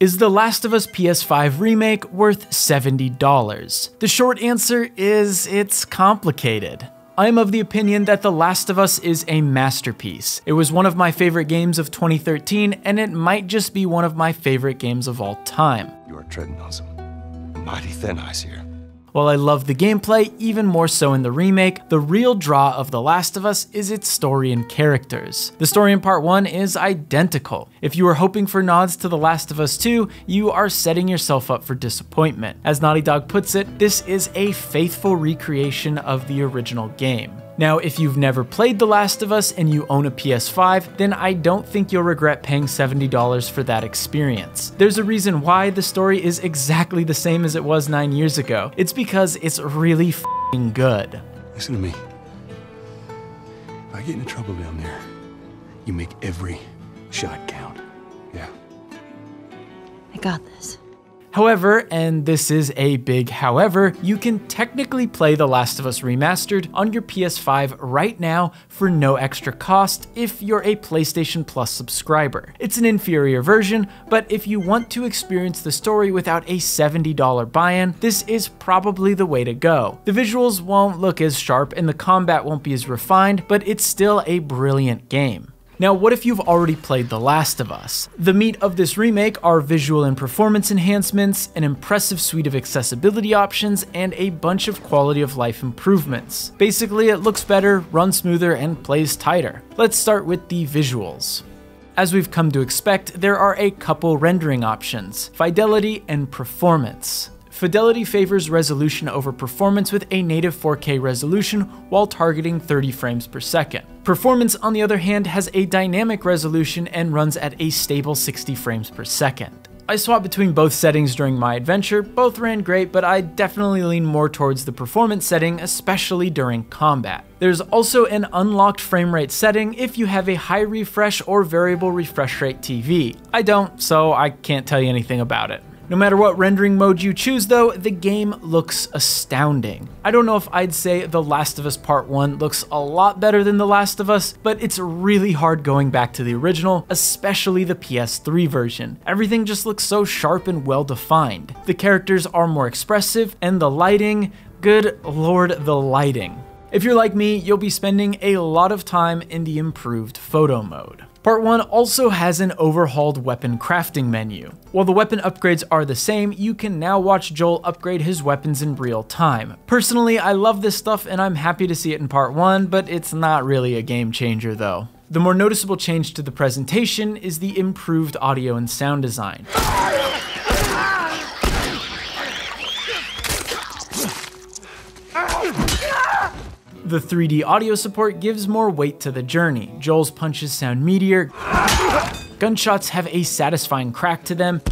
Is The Last of Us PS5 remake worth $70? The short answer is it's complicated. I'm of the opinion that The Last of Us is a masterpiece. It was one of my favorite games of 2013, and it might just be one of my favorite games of all time. You are treading on some mighty thin ice here. While I love the gameplay, even more so in the remake, the real draw of The Last of Us is its story and characters. The story in part 1 is identical. If you were hoping for nods to The Last of Us 2, you are setting yourself up for disappointment. As Naughty Dog puts it, this is a faithful recreation of the original game. Now, if you've never played The Last of Us and you own a PS5, then I don't think you'll regret paying $70 for that experience. There's a reason why the story is exactly the same as it was 9 years ago. It's because it's really f***ing good. Listen to me. If I get into trouble down there, you make every shot count. Yeah. I got this. However, and this is a big however, you can technically play The Last of Us Remastered on your PS5 right now for no extra cost if you're a PlayStation Plus subscriber. It's an inferior version, but if you want to experience the story without a $70 buy-in, this is probably the way to go. The visuals won't look as sharp and the combat won't be as refined, but it's still a brilliant game. Now, what if you've already played The Last of Us? The meat of this remake are visual and performance enhancements, an impressive suite of accessibility options, and a bunch of quality of life improvements. Basically, it looks better, runs smoother, and plays tighter. Let's start with the visuals. As we've come to expect, there are a couple rendering options, fidelity and performance. Fidelity favors resolution over performance with a native 4K resolution while targeting 30 frames per second. Performance, on the other hand, has a dynamic resolution and runs at a stable 60 frames per second. I swapped between both settings during my adventure, both ran great, but I definitely lean more towards the performance setting, especially during combat. There's also an unlocked frame rate setting if you have a high refresh or variable refresh rate TV. I don't, so I can't tell you anything about it. No matter what rendering mode you choose though, the game looks astounding. I don't know if I'd say The Last of Us Part 1 looks a lot better than The Last of Us, but it's really hard going back to the original, especially the PS3 version. Everything just looks so sharp and well defined. The characters are more expressive, and the lighting, good lord the lighting. If you're like me, you'll be spending a lot of time in the improved photo mode. Part 1 also has an overhauled weapon crafting menu. While the weapon upgrades are the same, you can now watch Joel upgrade his weapons in real time. Personally, I love this stuff and I'm happy to see it in Part 1, but it's not really a game changer though. The more noticeable change to the presentation is the improved audio and sound design. The 3D audio support gives more weight to the journey. Joel's punches sound meatier, gunshots have a satisfying crack to them,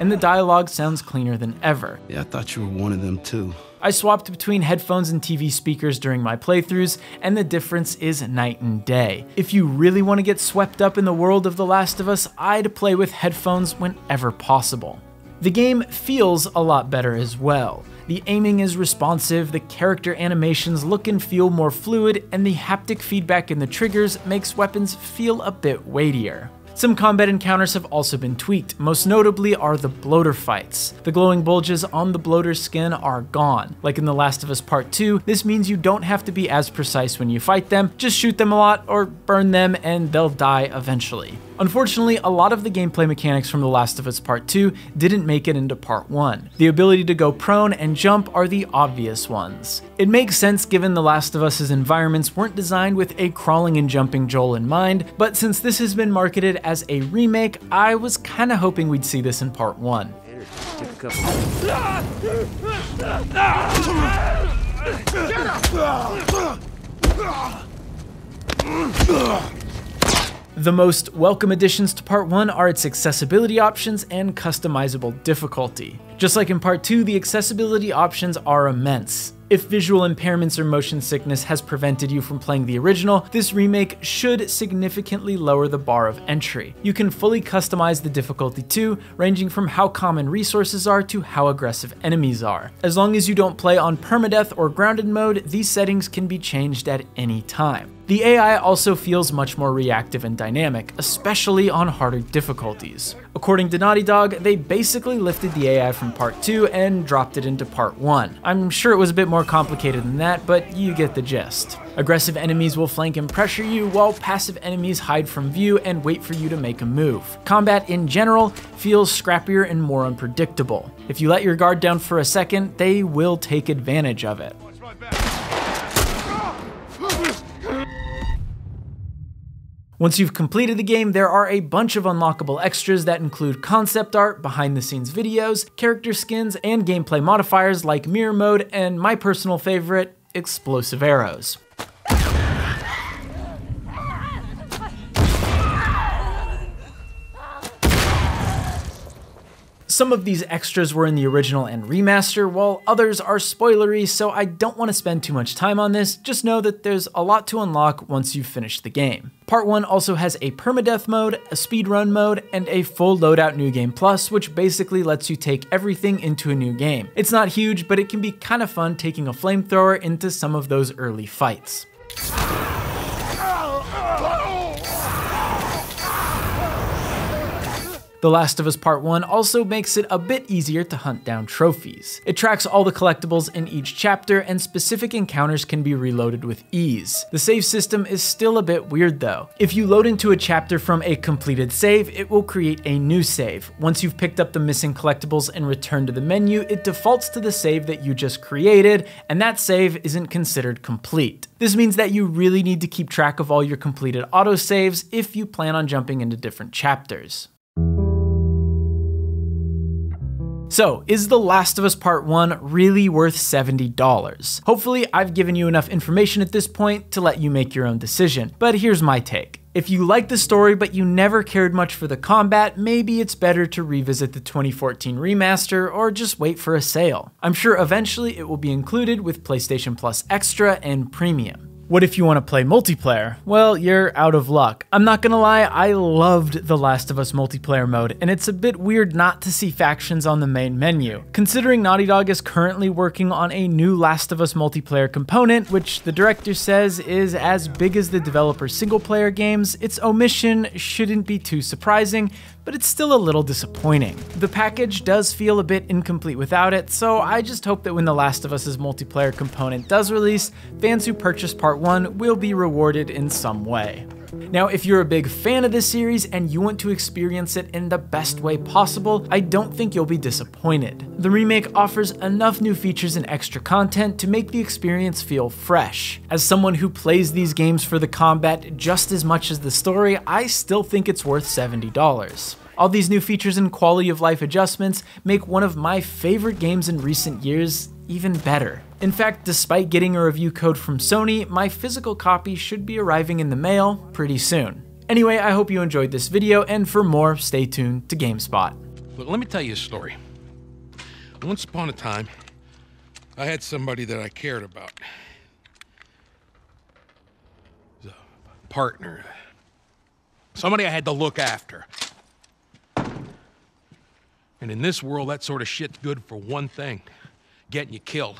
and the dialogue sounds cleaner than ever. Yeah, I thought you were one of them too. I swapped between headphones and TV speakers during my playthroughs, and the difference is night and day. If you really want to get swept up in the world of The Last of Us, I'd play with headphones whenever possible. The game feels a lot better as well. The aiming is responsive, the character animations look and feel more fluid, and the haptic feedback in the triggers makes weapons feel a bit weightier. Some combat encounters have also been tweaked, most notably are the bloater fights. The glowing bulges on the bloater skin are gone. Like in The Last of Us Part 2, this means you don't have to be as precise when you fight them, just shoot them a lot or burn them and they'll die eventually. Unfortunately, a lot of the gameplay mechanics from The Last of Us Part 2 didn't make it into Part 1. The ability to go prone and jump are the obvious ones. It makes sense given The Last of Us's environments weren't designed with a crawling and jumping Joel in mind, but since this has been marketed as a remake, I was kinda hoping we'd see this in Part 1. The most welcome additions to Part 1 are its accessibility options and customizable difficulty. Just like in Part 2, the accessibility options are immense. If visual impairments or motion sickness has prevented you from playing the original, this remake should significantly lower the bar of entry. You can fully customize the difficulty too, ranging from how common resources are to how aggressive enemies are. As long as you don't play on permadeath or grounded mode, these settings can be changed at any time. The AI also feels much more reactive and dynamic, especially on harder difficulties. According to Naughty Dog, they basically lifted the AI from part 2 and dropped it into part 1. I'm sure it was a bit more complicated than that, but you get the gist. Aggressive enemies will flank and pressure you, while passive enemies hide from view and wait for you to make a move. Combat in general feels scrappier and more unpredictable. If you let your guard down for a second, they will take advantage of it. Once you've completed the game, there are a bunch of unlockable extras that include concept art, behind the scenes videos, character skins, and gameplay modifiers like mirror mode, and my personal favorite, explosive arrows. Some of these extras were in the original and remaster, while others are spoilery, so I don't want to spend too much time on this, just know that there's a lot to unlock once you've finished the game. Part 1 also has a permadeath mode, a speedrun mode, and a full loadout New Game Plus, which basically lets you take everything into a new game. It's not huge, but it can be kinda fun taking a flamethrower into some of those early fights. The Last of Us Part 1 also makes it a bit easier to hunt down trophies. It tracks all the collectibles in each chapter, and specific encounters can be reloaded with ease. The save system is still a bit weird though. If you load into a chapter from a completed save, it will create a new save. Once you've picked up the missing collectibles and returned to the menu, it defaults to the save that you just created, and that save isn't considered complete. This means that you really need to keep track of all your completed autosaves if you plan on jumping into different chapters. So, is The Last of Us Part 1 really worth $70? Hopefully, I've given you enough information at this point to let you make your own decision, but here's my take. If you like the story but you never cared much for the combat, maybe it's better to revisit the 2014 remaster or just wait for a sale. I'm sure eventually it will be included with PlayStation Plus Extra and Premium. What if you want to play multiplayer? Well, you're out of luck. I'm not gonna lie, I loved The Last of Us multiplayer mode, and it's a bit weird not to see factions on the main menu. Considering Naughty Dog is currently working on a new Last of Us multiplayer component, which the director says is as big as the developer's single player games, its omission shouldn't be too surprising, but it's still a little disappointing. The package does feel a bit incomplete without it, so I just hope that when The Last of Us's multiplayer component does release, fans who purchase Part 1 will be rewarded in some way. Now, if you're a big fan of this series and you want to experience it in the best way possible, I don't think you'll be disappointed. The remake offers enough new features and extra content to make the experience feel fresh. As someone who plays these games for the combat just as much as the story, I still think it's worth $70. All these new features and quality of life adjustments make one of my favorite games in recent years even better. In fact, despite getting a review code from Sony, my physical copy should be arriving in the mail pretty soon. Anyway, I hope you enjoyed this video, and for more, stay tuned to GameSpot. Look, let me tell you a story. Once upon a time, I had somebody that I cared about. A partner. Somebody I had to look after. And in this world, that sort of shit's good for one thing getting you killed.